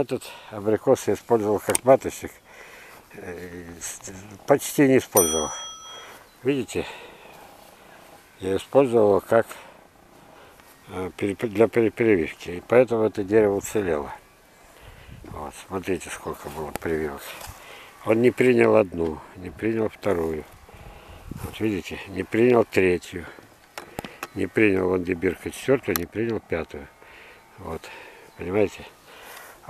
этот абрикос я использовал как маточник. Э, Почти не использовал. Видите? Я использовал как э, для пере- прививки. И поэтому это дерево уцелело. Вот, смотрите, сколько было прививок. Он не принял одну, не принял вторую. Вот видите, не принял третью. Не принял вон дебирка четвертую, не принял пятую. Вот, понимаете?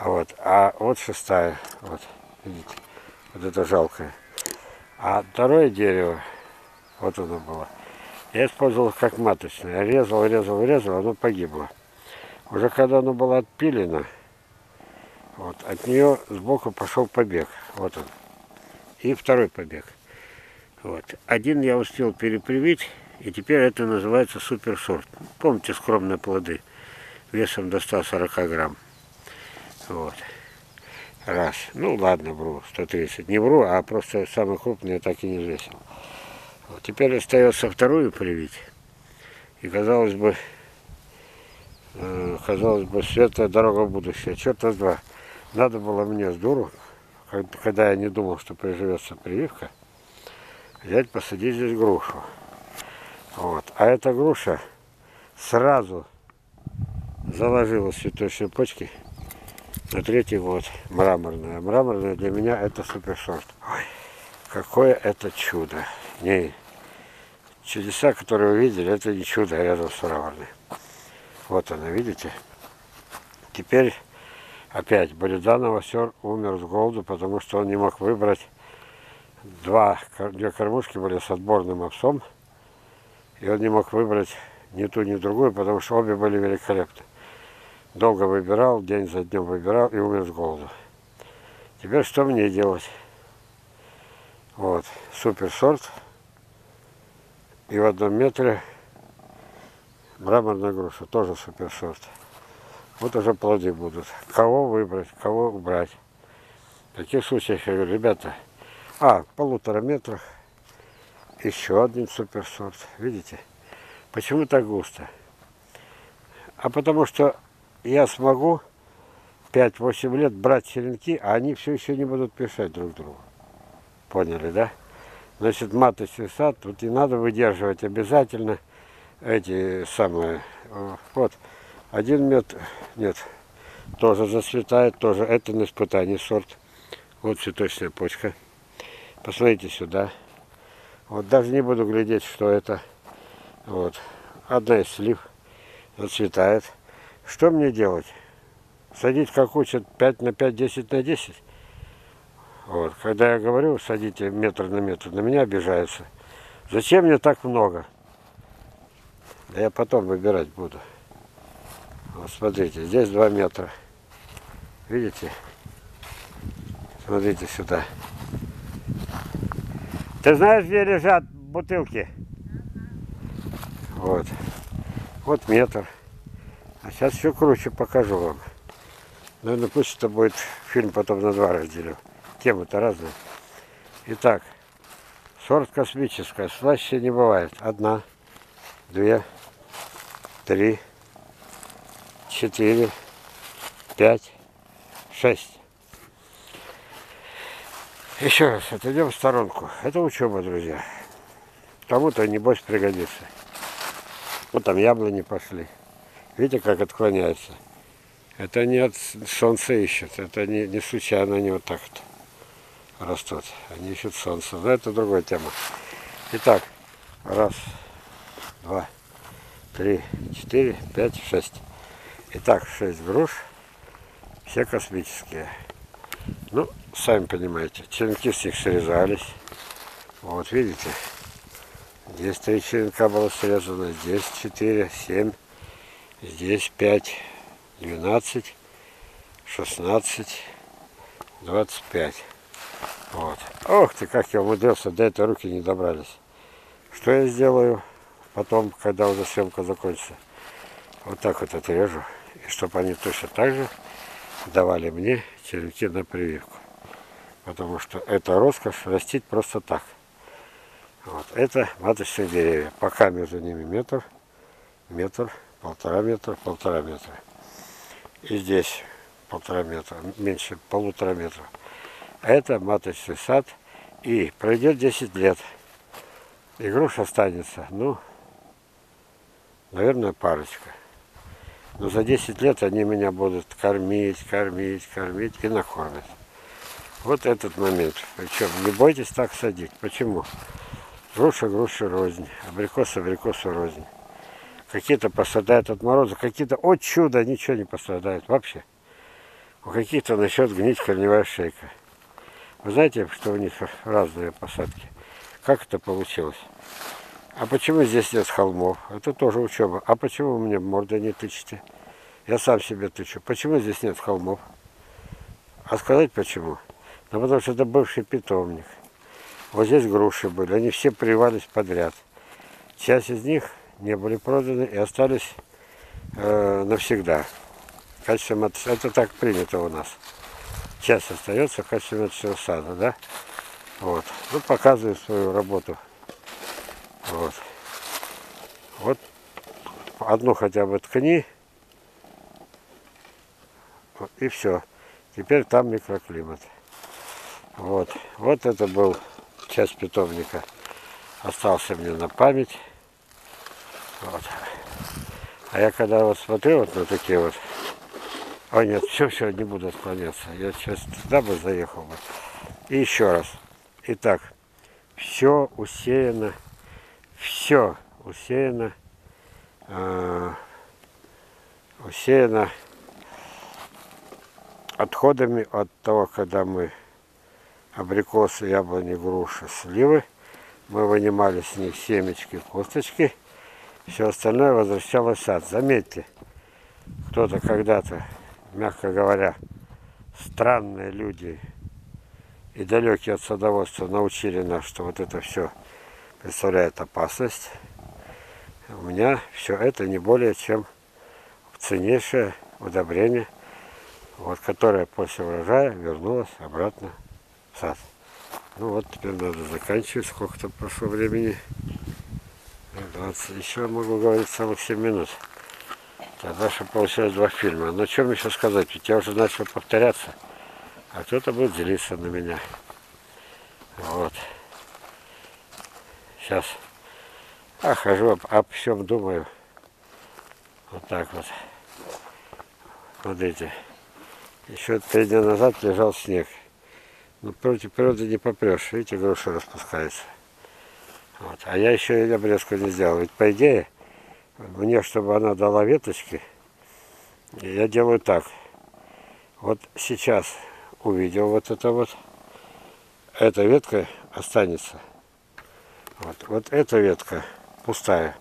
А вот, а вот шестая, вот, видите, вот это жалкое. А второе дерево, вот оно было, я использовал как маточное. Резал, резал, резал, оно погибло. Уже когда оно было отпилено, вот, от нее сбоку пошел побег. Вот он. И второй побег. Вот. Один я успел перепривить, и теперь это называется суперсорт. Помните скромные плоды весом до 140 грамм. Вот. Раз. Ну ладно, вру, 130. Не вру, а просто самый крупный я так и не взвесил. Вот. Теперь остается вторую привить. И казалось бы, э, казалось бы, светлая дорога будущее. Черт с два. Надо было мне с дуру, когда я не думал, что приживется прививка, взять, посадить здесь грушу. Вот. А эта груша сразу заложила цветочные почки на третий год. Мраморная. Мраморная для меня это суперсорт. Ой, какое это чудо. Не, чудеса, которые вы видели, это не чудо рядом с мраморной. Вот она, видите? Теперь опять Болиданов сер умер с голоду, потому что он не мог выбрать два, две кормушки были с отборным овсом, и он не мог выбрать ни ту, ни другую, потому что обе были великолепны. Долго выбирал, день за днем выбирал и умер с голоду. Теперь что мне делать? Вот, суперсорт. И в одном метре мраморная груша, тоже суперсорт. Вот уже плоды будут. Кого выбрать, кого убрать. В таких случаях я говорю, ребята, а, в полутора метрах еще один суперсорт. Видите? Почему так густо? А потому что я смогу 5-8 лет брать черенки, а они все еще не будут мешать друг другу. Поняли, да? Значит, маточный сад, тут и надо выдерживать обязательно эти самые, э, вот, один метр, нет, тоже зацветает, тоже, это на испытании сорт. Вот цветочная почка. Посмотрите сюда. Вот даже не буду глядеть, что это. Вот. Одна из слив зацветает. Что мне делать? Садить как учат 5 на 5, 10 на 10? Вот. Когда я говорю, садите метр на метр, на меня обижаются. Зачем мне так много? Да я потом выбирать буду. Вот смотрите, здесь 2 метра. Видите? Смотрите сюда. Ты знаешь, где лежат бутылки? Вот. Вот метр. А сейчас еще круче покажу вам. Наверное, пусть это будет фильм потом на два разделю. Темы-то разные. Итак, сорт космическая. Слаще не бывает. Одна, две, три, четыре, пять, шесть. Еще раз, отойдем в сторонку. Это учеба, друзья. Кому-то, небось, пригодится. Вот там яблони пошли. Видите, как отклоняются? Это не от солнца ищут. Это не, не случайно они вот так вот растут. Они ищут солнце. Но это другая тема. Итак, раз, два, три, четыре, пять, шесть. Итак, шесть груш. Все космические. Ну, сами понимаете, черенки с них срезались. Вот, видите? Здесь три черенка было срезано, здесь четыре, семь, здесь пять, двенадцать, шестнадцать, двадцать пять. Вот. Ох ты, как я умудрился, до этой руки не добрались. Что я сделаю потом, когда уже съемка закончится? Вот так вот отрежу, и чтобы они точно так же давали мне черенки на прививку. Потому что это роскошь растить просто так. Вот. Это маточные деревья. Пока между ними метр, метр, полтора метра, полтора метра. И здесь полтора метра, меньше полутора метра. Это маточный сад. И пройдет 10 лет. И останется, ну, наверное, парочка. Но за 10 лет они меня будут кормить, кормить, кормить и накормят. Вот этот момент. Причем не бойтесь так садить. Почему? Груша, груша рознь, абрикос, абрикосу рознь. Какие-то пострадают от мороза, какие-то от чуда ничего не пострадают вообще. У каких-то начнет гнить корневая шейка. Вы знаете, что у них разные посадки? Как это получилось? А почему здесь нет холмов? Это тоже учеба. А почему вы мне мордой не тычете? Я сам себе тычу. Почему здесь нет холмов? А сказать почему? Ну, потому что это бывший питомник. Вот здесь груши были, они все привались подряд. Часть из них не были проданы и остались э, навсегда. В качестве Это так принято у нас. Часть остается в качестве маточного сада, да? Вот. Ну, показываю свою работу. Вот. Вот одну хотя бы ткани. И все. Теперь там микроклимат. Вот. Вот это был часть питомника остался мне на память. Вот. А я когда вот смотрю вот на такие вот... Ой, нет, все, все, не буду отклоняться. Я сейчас туда бы заехал бы. И еще раз. Итак, все усеяно, все усеяно, э, усеяно отходами от того, когда мы абрикосы, яблони, груши, сливы. Мы вынимали с них семечки, косточки. Все остальное возвращалось в сад. Заметьте, кто-то когда-то, мягко говоря, странные люди и далекие от садоводства научили нас, что вот это все представляет опасность. У меня все это не более чем ценнейшее удобрение, вот, которое после урожая вернулось обратно сад. Ну вот, теперь надо заканчивать. Сколько там прошло времени? 20. Еще могу говорить целых 7 минут. Тогда что получилось два фильма. Но что мне еще сказать? Ведь я уже начал повторяться. А кто-то будет делиться на меня. Вот. Сейчас. А, хожу, об, об всем думаю. Вот так вот. Смотрите. Еще три дня назад лежал снег. Но против природы не попрешь. Видите, груша распускается. Вот. А я еще и обрезку не сделал. Ведь по идее, мне, чтобы она дала веточки, я делаю так. Вот сейчас увидел вот это вот. Эта ветка останется. Вот, вот эта ветка пустая.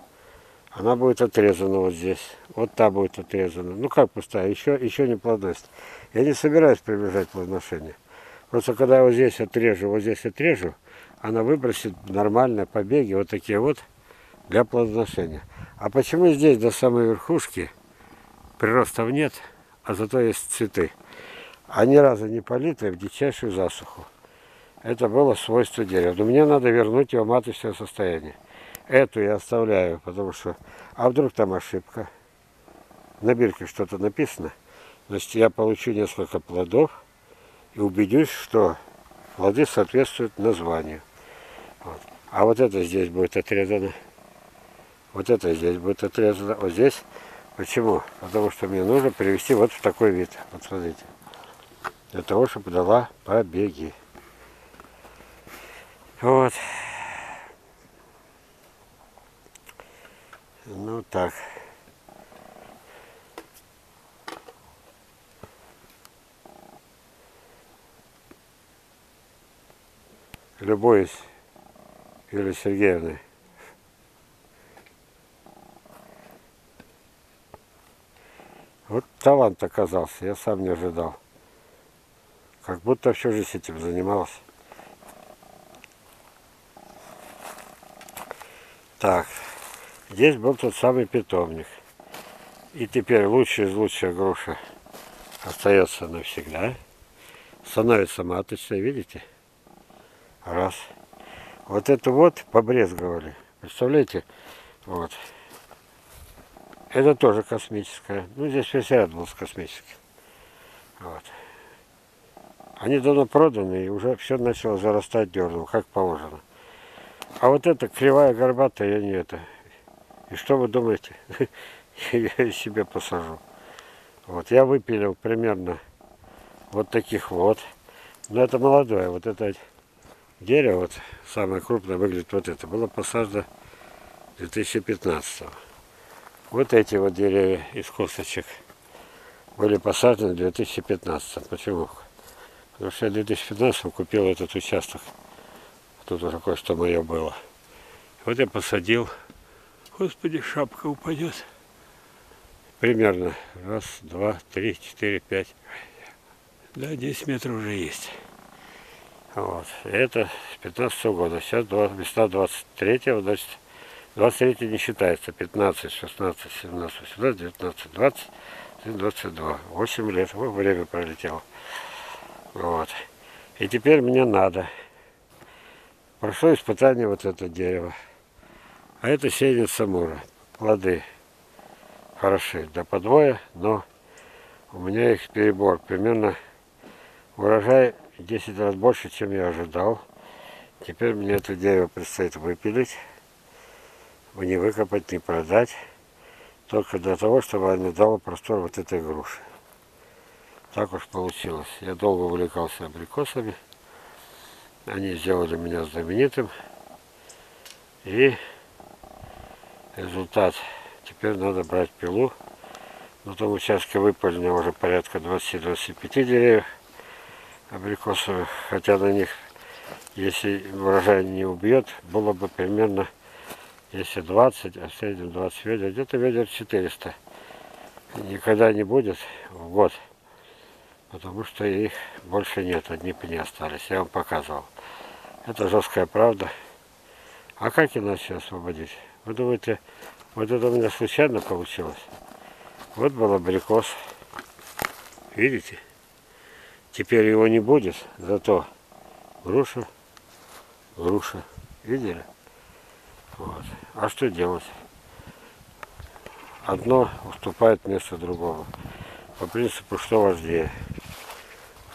Она будет отрезана вот здесь. Вот та будет отрезана. Ну как пустая? Еще, еще не плодность. Я не собираюсь приближать плодоношение. Просто когда я вот здесь отрежу, вот здесь отрежу, она выбросит нормальные побеги, вот такие вот, для плодоношения. А почему здесь до самой верхушки приростов нет, а зато есть цветы? А ни разу не политые в дичайшую засуху. Это было свойство дерева. Но мне надо вернуть его маточное состояние. Эту я оставляю, потому что... А вдруг там ошибка? На бирке что-то написано. Значит, я получу несколько плодов и убедюсь, что плоды соответствуют названию. Вот. А вот это здесь будет отрезано. Вот это здесь будет отрезано. Вот здесь. Почему? Потому что мне нужно привести вот в такой вид. Вот смотрите. Для того, чтобы дала побеги. Вот. Ну так. любуюсь Юлией Сергеевной. Вот талант оказался, я сам не ожидал. Как будто всю жизнь этим занимался. Так, здесь был тот самый питомник. И теперь лучшая из лучших груша остается навсегда. Становится маточной, видите? Раз. Вот это вот побрезговали. Представляете? Вот. Это тоже космическая. Ну, здесь весь ряд был с космическим. Вот. Они давно проданы, и уже все начало зарастать дерном, как положено. А вот эта кривая горбатая, я не это. И что вы думаете? Я себе посажу. Вот, я выпилил примерно вот таких вот. Но это молодое, вот это дерево, вот самое крупное выглядит вот это, было посажено 2015 -го. Вот эти вот деревья из косточек были посажены в 2015. Почему? Потому что я в 2015 купил этот участок. Тут уже кое-что мое было. Вот я посадил. Господи, шапка упадет. Примерно раз, два, три, четыре, пять. Да, 10 метров уже есть. Вот. Это с 15 года. Сейчас весна 23 значит, 23 не считается. 15, 16, 17, 18, 19, 20, 22. 8 лет. Вот время пролетело. Вот. И теперь мне надо. Прошло испытание вот это дерево. А это сеянец самура. Плоды хороши до подвоя, но у меня их перебор. Примерно урожай 10 раз больше, чем я ожидал. Теперь мне это дерево предстоит выпилить, не выкопать, не продать. Только для того, чтобы оно дало простор вот этой груши. Так уж получилось. Я долго увлекался абрикосами. Они сделали меня знаменитым. И результат. Теперь надо брать пилу. На том участке выпалено уже порядка 20-25 деревьев абрикосовых. Хотя на них, если урожай не убьет, было бы примерно, если 20, а в среднем 20 ведер, где-то ведер 400. Никогда не будет в год потому что их больше нет, одни пни остались. Я вам показывал. Это жесткая правда. А как иначе освободить? Вы думаете, вот это у меня случайно получилось? Вот был абрикос. Видите? Теперь его не будет, зато груша, груша. Видели? Вот. А что делать? Одно уступает место другому. По принципу, что важнее.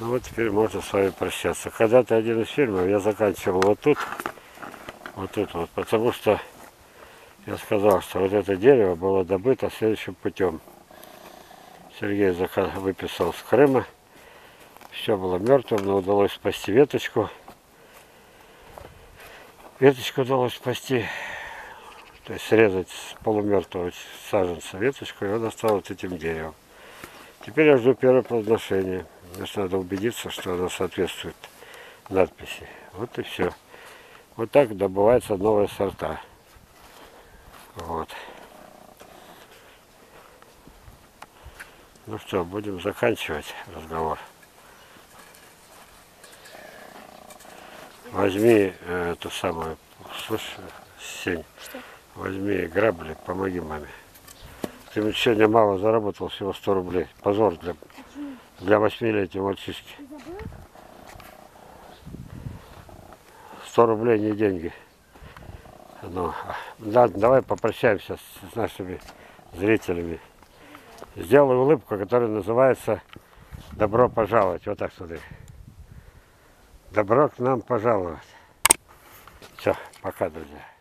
Ну вот теперь можно с вами прощаться. Когда-то один из фильмов я заканчивал вот тут, вот тут вот, потому что я сказал, что вот это дерево было добыто следующим путем. Сергей выписал с Крыма, все было мертвым, но удалось спасти веточку. Веточку удалось спасти, то есть срезать с полумертвого саженца веточку, и он стал этим деревом. Теперь я жду первое плодоношение. Значит, надо убедиться, что оно соответствует надписи. Вот и все. Вот так добываются новые сорта. Вот. Ну что, будем заканчивать разговор. Возьми э, эту самую, слушай, Сень, что? возьми грабли, помоги маме. Ты сегодня мало заработал, всего 100 рублей. Позор для, для восьмилетнего мальчишки. 100 рублей не деньги. Ну, да, давай попрощаемся с, с нашими зрителями. Сделай улыбку, которая называется «Добро пожаловать». Вот так смотри. Добро к нам пожаловать. Все, пока, друзья.